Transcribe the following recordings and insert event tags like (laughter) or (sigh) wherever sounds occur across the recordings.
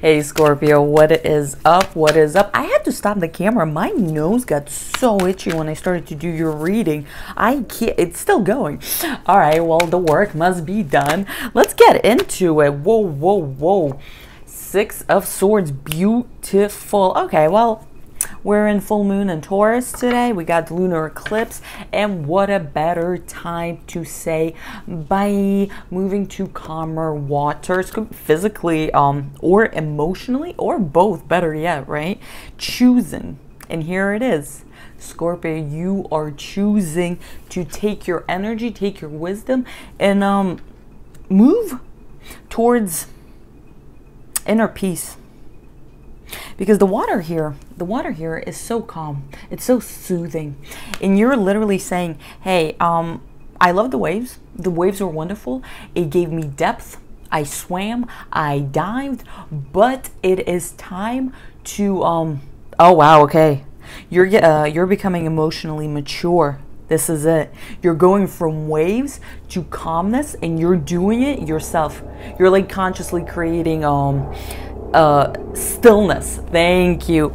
Hey Scorpio, what is up? What is up? I had to stop the camera. My nose got so itchy when I started to do your reading. I can't, it's still going. All right, well, the work must be done. Let's get into it. Whoa, whoa, whoa. Six of Swords, beautiful. Okay, well, we're in full moon in Taurus today. We got lunar eclipse. And what a better time to say bye, moving to calmer waters, physically um, or emotionally, or both, better yet, right? Choosing. And here it is. Scorpio, you are choosing to take your energy, take your wisdom, and um, move towards inner peace because the water here the water here is so calm. It's so soothing. And you're literally saying hey um i love the waves. The waves were wonderful. It gave me depth. I swam. I dived. But it is time to um oh wow okay. You're uh, you're becoming emotionally mature. This is it. You're going from waves to calmness and you're doing it yourself. You're like consciously creating um uh, stillness. Thank you.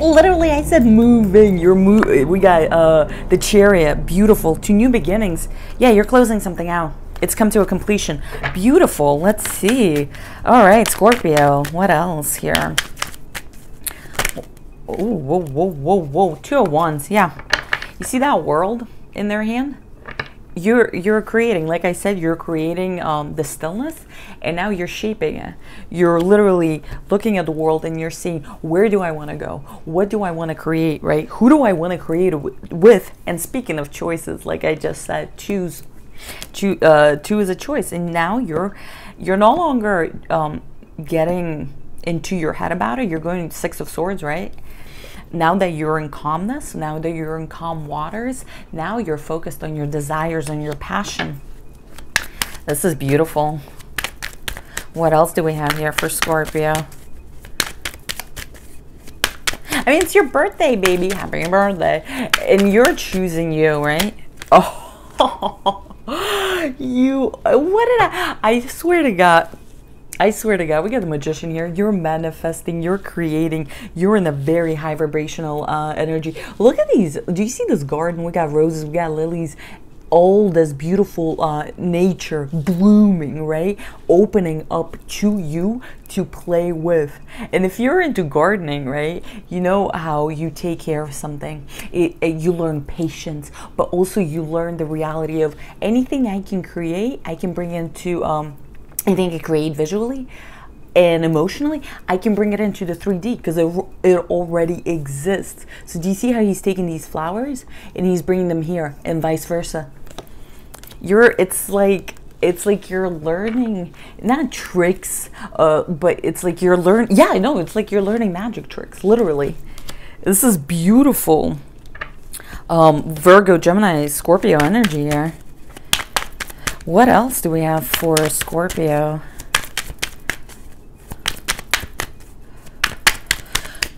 Literally, I said moving. You're moving. We got uh, the chariot. Beautiful. To new beginnings. Yeah, you're closing something out. It's come to a completion. Beautiful. Let's see. All right, Scorpio. What else here? Oh, whoa, whoa, whoa, whoa. Two of wands. Yeah. You see that world in their hand? You're you're creating like i said you're creating um, the stillness and now you're shaping it. You're literally looking at the world and you're seeing where do i want to go? What do i want to create right? Who do i want to create with? And speaking of choices like i just said choose uh, choose a choice. And now you're you're no longer um, getting into your head about it. You're going six of swords right now that you're in calmness, now that you're in calm waters, now you're focused on your desires and your passion. This is beautiful. What else do we have here for Scorpio? I mean, it's your birthday, baby. Happy birthday. And you're choosing you, right? Oh, (laughs) you, what did I, I swear to God, I swear to God, we got a magician here. You're manifesting, you're creating, you're in a very high vibrational uh, energy. Look at these. Do you see this garden? We got roses, we got lilies, all this beautiful uh, nature blooming, right? Opening up to you to play with. And if you're into gardening, right, you know how you take care of something. It, it, you learn patience, but also you learn the reality of anything I can create, I can bring into um, I think it create visually and emotionally, I can bring it into the 3D because it, it already exists. So do you see how he's taking these flowers and he's bringing them here and vice versa? You're, it's like, it's like you're learning, not tricks, uh, but it's like you're learning, yeah, I know, it's like you're learning magic tricks, literally. This is beautiful. Um, Virgo, Gemini, Scorpio energy here. What else do we have for Scorpio?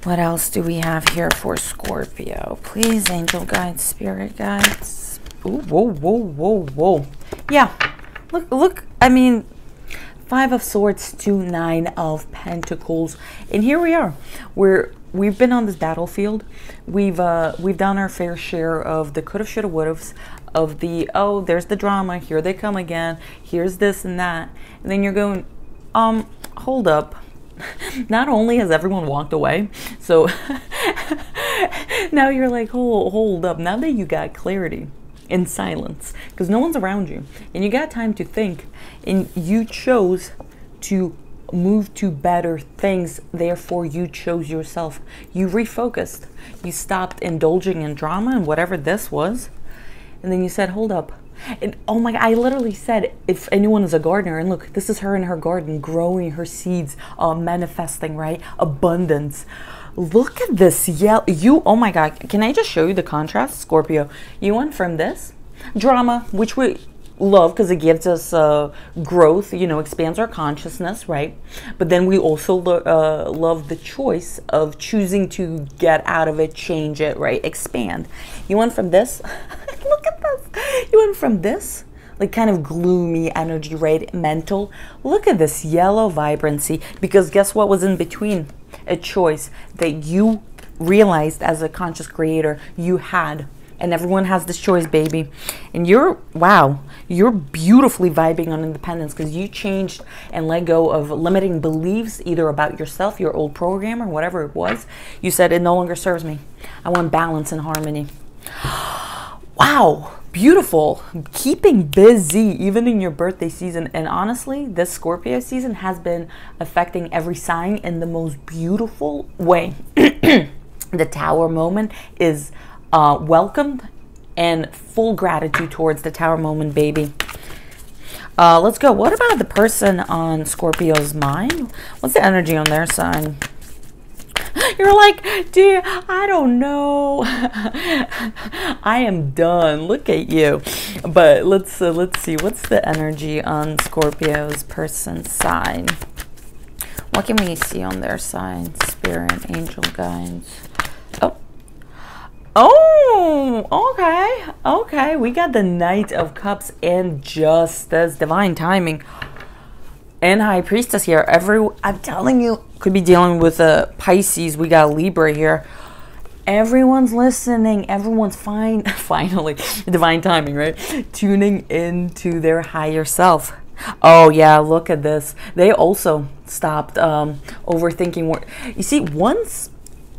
What else do we have here for Scorpio? Please, angel guides, spirit guides. Ooh, whoa, whoa, whoa, whoa. Yeah, look, look, I mean, Five of Swords to Nine of Pentacles. And here we are. We're we've been on this battlefield. We've uh, we've done our fair share of the coulda, shoulda, woulda, of the oh, there's the drama. Here they come again. Here's this and that, and then you're going, um, hold up. (laughs) Not only has everyone walked away, so (laughs) now you're like, hold, hold up. Now that you got clarity in silence, because no one's around you, and you got time to think, and you chose to move to better things. Therefore, you chose yourself. You refocused. You stopped indulging in drama and whatever this was. And then you said, hold up. And oh my I literally said, if anyone is a gardener, and look, this is her in her garden, growing her seeds, uh, manifesting, right? Abundance. Look at this yellow. You, oh my God, can I just show you the contrast, Scorpio? You went from this drama, which we love because it gives us uh, growth, you know, expands our consciousness, right? But then we also lo uh, love the choice of choosing to get out of it, change it, right? Expand. You went from this, (laughs) look at. (laughs) You went from this like kind of gloomy energy, right? Mental. Look at this yellow vibrancy because guess what was in between? A choice that you realized as a conscious creator you had. And everyone has this choice, baby. And you're, wow, you're beautifully vibing on independence because you changed and let go of limiting beliefs either about yourself, your old program, or whatever it was. You said it no longer serves me. I want balance and harmony. (gasps) Wow, beautiful. Keeping busy even in your birthday season. And honestly, this Scorpio season has been affecting every sign in the most beautiful way. (clears throat) the tower moment is uh, welcomed and full gratitude towards the tower moment, baby. Uh, let's go. What about the person on Scorpio's mind? What's the energy on their sign? (laughs) You're like, dear, I don't know. (laughs) I am done. Look at you. But let's uh, let's see. What's the energy on Scorpio's person sign? What can we see on their sign? Spirit, angel guides. Oh. Oh, okay. Okay. We got the Knight of Cups and Justice. Divine timing and High Priestess here. Every I'm telling you, could be dealing with a Pisces. We got Libra here. Everyone's listening. Everyone's fine. (laughs) Finally, divine timing, right? Tuning into their higher self. Oh yeah, look at this. They also stopped um, overthinking. You see, once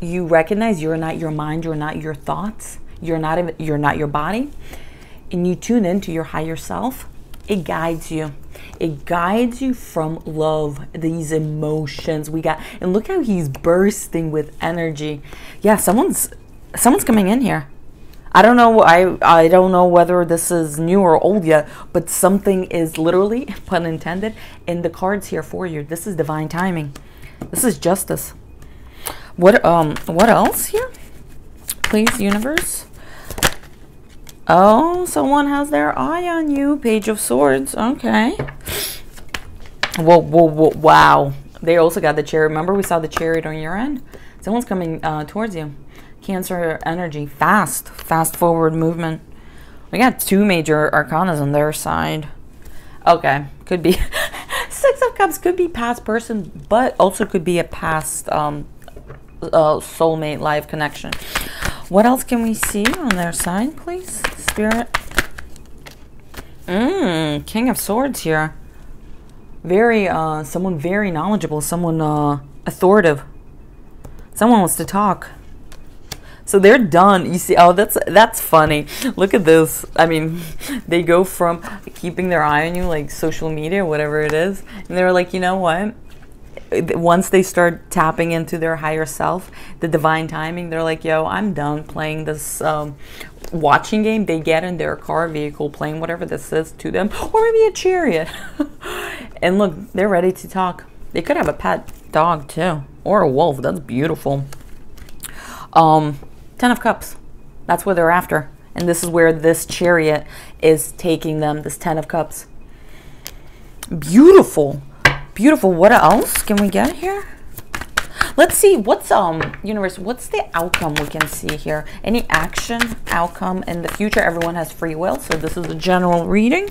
you recognize you're not your mind, you're not your thoughts, you're not even, you're not your body, and you tune into your higher self, it guides you it guides you from love, these emotions we got. And look how he's bursting with energy. Yeah, someone's someone's coming in here. I don't know I I don't know whether this is new or old yet, but something is literally (laughs) pun intended in the cards here for you. This is divine timing. This is justice. What um what else here? Please universe. Oh, someone has their eye on you. Page of Swords. Okay. Whoa, whoa, whoa, wow. They also got the chariot. Remember we saw the chariot on your end? Someone's coming uh, towards you. Cancer energy. Fast. Fast forward movement. We got two major arcanas on their side. Okay. Could be... (laughs) Six of Cups could be past person, but also could be a past um, uh, soulmate live connection. What else can we see on their side, please? Spirit. Mmm, King of Swords here. Very, uh, someone very knowledgeable, someone uh, authoritative. Someone wants to talk. So they're done. You see, oh, that's that's funny. Look at this. I mean, (laughs) they go from keeping their eye on you, like social media, whatever it is, and they're like, you know what? Once they start tapping into their higher self, the divine timing, they're like, yo, I'm done playing this um, watching game. They get in their car vehicle playing whatever this is to them, or maybe a chariot. (laughs) and look, they're ready to talk. They could have a pet dog too, or a wolf. That's beautiful. Um, Ten of Cups. That's what they're after. And this is where this chariot is taking them, this Ten of Cups. Beautiful. Beautiful. What else can we get here? Let's see what's um universe. What's the outcome we can see here? Any action outcome in the future? Everyone has free will, so this is a general reading.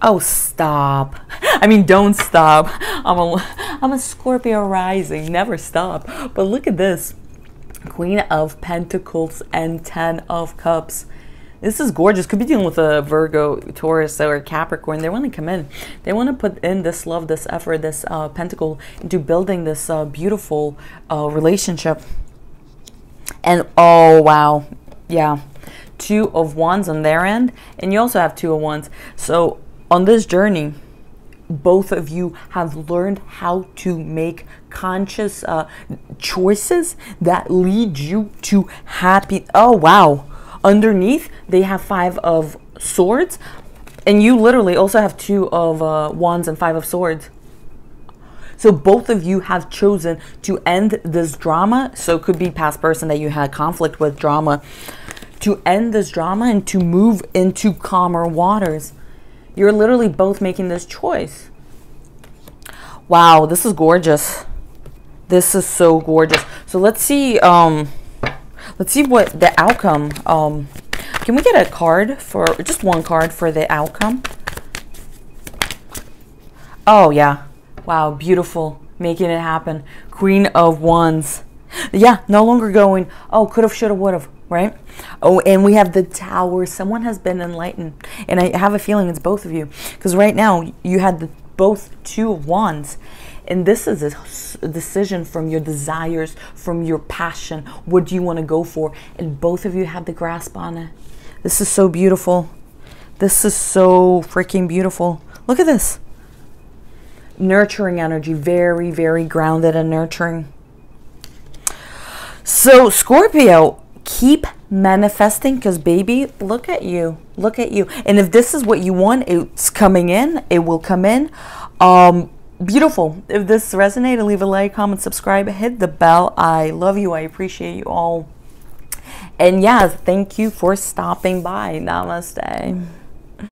Oh, stop. (laughs) I mean, don't stop. I'm a, I'm a Scorpio rising. Never stop. But look at this. Queen of Pentacles and Ten of Cups. This is gorgeous. Could be dealing with a Virgo, Taurus, or Capricorn. They want to come in. They want to put in this love, this effort, this uh, pentacle into building this uh, beautiful uh, relationship. And oh, wow. Yeah. Two of Wands on their end. And you also have Two of Wands. So on this journey, both of you have learned how to make conscious uh, choices that lead you to happy. Oh, wow Underneath, they have five of swords, and you literally also have two of uh, wands and five of swords. So both of you have chosen to end this drama. So it could be past person that you had conflict with drama. To end this drama and to move into calmer waters. You're literally both making this choice. Wow, this is gorgeous. This is so gorgeous. So let's see um let's see what the outcome um Can we get a card for just one card for the outcome? Oh, yeah. Wow, beautiful. Making it happen. Queen of Wands. Yeah, no longer going, oh, could have, should have, would have, right? Oh, and we have the tower. Someone has been enlightened. And I have a feeling it's both of you. Because right now, you had the, both two of wands. And this is a decision from your desires, from your passion. What do you want to go for? And both of you have the grasp on it. This is so beautiful. This is so freaking beautiful. Look at this. Nurturing energy, very, very grounded and nurturing. So, Scorpio, keep manifesting because, baby, look at you. Look at you. And if this is what you want, it's coming in. It will come in. Um, beautiful. If this resonated, leave a like, comment, subscribe, hit the bell. I love you. I appreciate you all. And yeah, thank you for stopping by. Namaste.